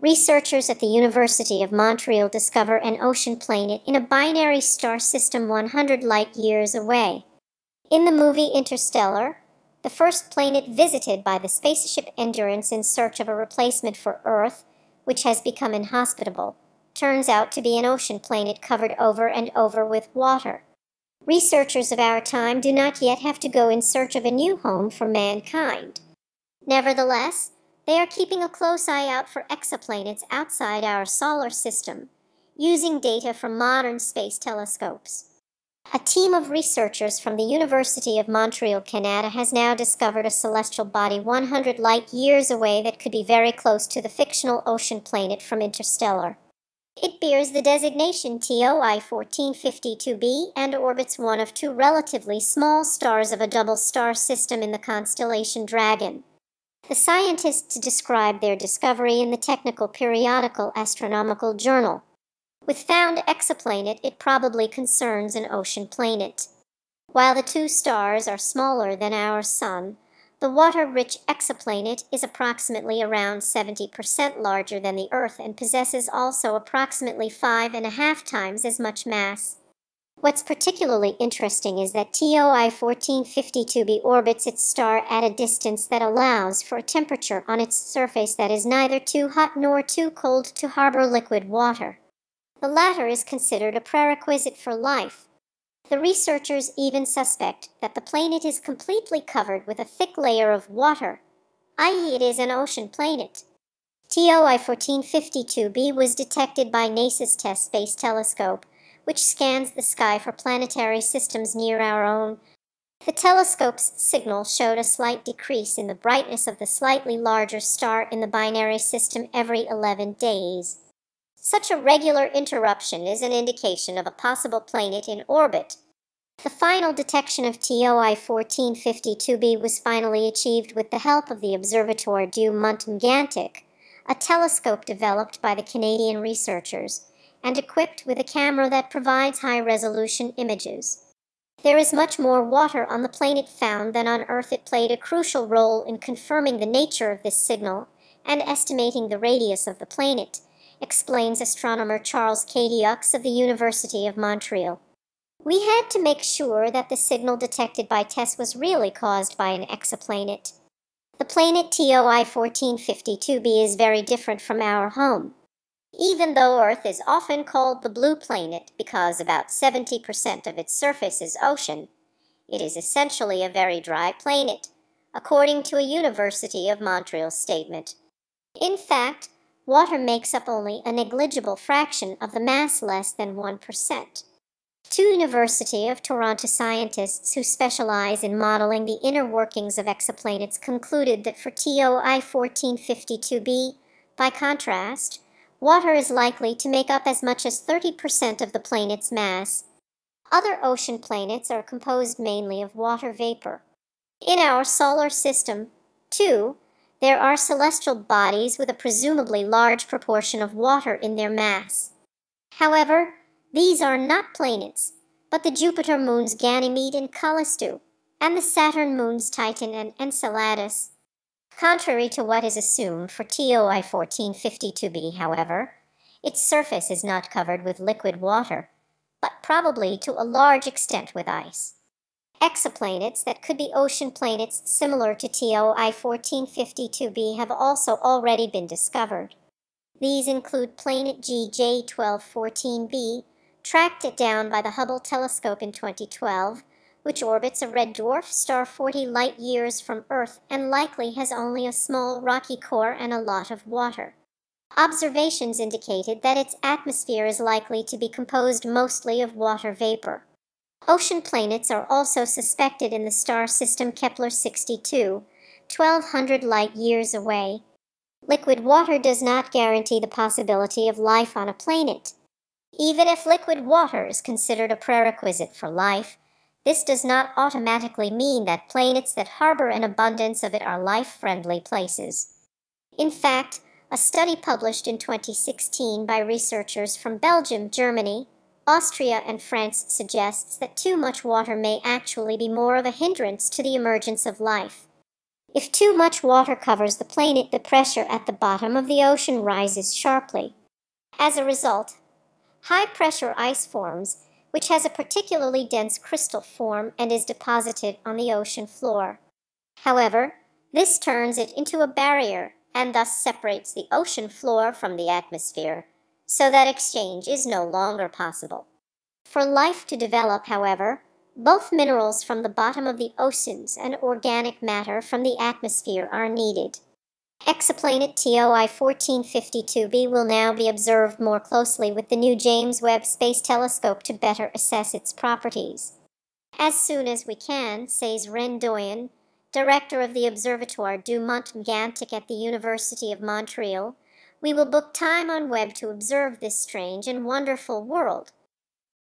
Researchers at the University of Montreal discover an ocean planet in a binary star system 100 light years away. In the movie Interstellar, the first planet visited by the spaceship Endurance in search of a replacement for Earth, which has become inhospitable, turns out to be an ocean planet covered over and over with water. Researchers of our time do not yet have to go in search of a new home for mankind. Nevertheless, they are keeping a close eye out for exoplanets outside our solar system, using data from modern space telescopes. A team of researchers from the University of Montreal, Canada has now discovered a celestial body 100 light years away that could be very close to the fictional ocean planet from Interstellar. It bears the designation TOI 1452b and orbits one of two relatively small stars of a double star system in the constellation Dragon. The scientists described their discovery in the technical periodical Astronomical Journal. With found exoplanet, it probably concerns an ocean planet. While the two stars are smaller than our Sun, the water-rich exoplanet is approximately around 70% larger than the Earth and possesses also approximately five and a half times as much mass. What's particularly interesting is that TOI 1452b orbits its star at a distance that allows for a temperature on its surface that is neither too hot nor too cold to harbor liquid water. The latter is considered a prerequisite for life. The researchers even suspect that the planet is completely covered with a thick layer of water, i.e. it is an ocean planet. TOI 1452b was detected by NASA's TESS Space Telescope which scans the sky for planetary systems near our own. The telescope's signal showed a slight decrease in the brightness of the slightly larger star in the binary system every 11 days. Such a regular interruption is an indication of a possible planet in orbit. The final detection of TOI 1452b was finally achieved with the help of the Observatoire du Mont-Mégantic, a telescope developed by the Canadian researchers and equipped with a camera that provides high-resolution images. There is much more water on the planet found than on Earth. It played a crucial role in confirming the nature of this signal and estimating the radius of the planet, explains astronomer Charles Cadieux of the University of Montreal. We had to make sure that the signal detected by TESS was really caused by an exoplanet. The planet TOI 1452b is very different from our home. Even though Earth is often called the blue planet because about 70% of its surface is ocean, it is essentially a very dry planet, according to a University of Montreal statement. In fact, water makes up only a negligible fraction of the mass less than 1%. Two University of Toronto scientists who specialize in modeling the inner workings of exoplanets concluded that for TOI 1452b, by contrast, water is likely to make up as much as 30% of the planet's mass. Other ocean planets are composed mainly of water vapor. In our solar system, too, there are celestial bodies with a presumably large proportion of water in their mass. However, these are not planets, but the Jupiter moons Ganymede and Callisto, and the Saturn moons Titan and Enceladus. Contrary to what is assumed for TOI 1452b, however, its surface is not covered with liquid water, but probably to a large extent with ice. Exoplanets that could be ocean planets similar to TOI 1452b have also already been discovered. These include planet GJ1214b, tracked it down by the Hubble telescope in 2012, which orbits a red dwarf star 40 light years from Earth and likely has only a small rocky core and a lot of water. Observations indicated that its atmosphere is likely to be composed mostly of water vapor. Ocean planets are also suspected in the star system Kepler-62, 1200 light years away. Liquid water does not guarantee the possibility of life on a planet. Even if liquid water is considered a prerequisite for life, this does not automatically mean that planets that harbor an abundance of it are life-friendly places. In fact, a study published in 2016 by researchers from Belgium, Germany, Austria, and France suggests that too much water may actually be more of a hindrance to the emergence of life. If too much water covers the planet, the pressure at the bottom of the ocean rises sharply. As a result, high pressure ice forms, which has a particularly dense crystal form and is deposited on the ocean floor. However, this turns it into a barrier and thus separates the ocean floor from the atmosphere, so that exchange is no longer possible. For life to develop, however, both minerals from the bottom of the oceans and organic matter from the atmosphere are needed. Exoplanet TOI 1452b will now be observed more closely with the new James Webb Space Telescope to better assess its properties. As soon as we can, says Ren Doyon, director of the Observatoire du Mont Mégantic at the University of Montreal, we will book time on Webb to observe this strange and wonderful world